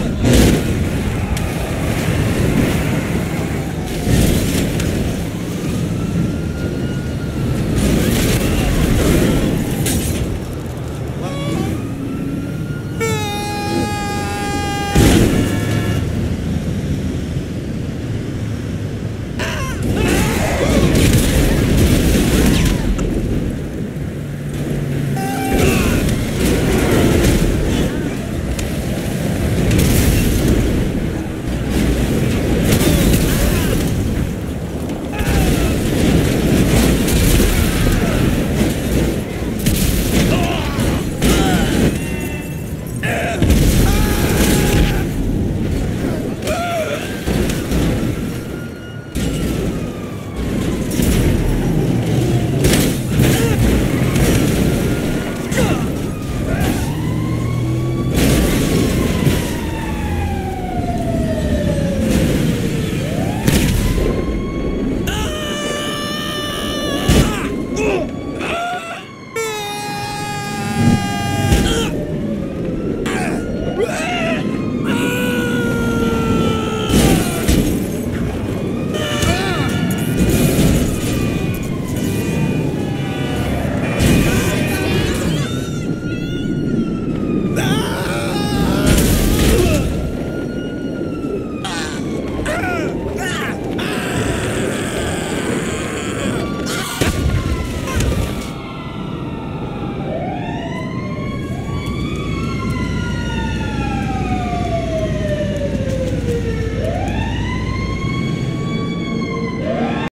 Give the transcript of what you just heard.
Boom!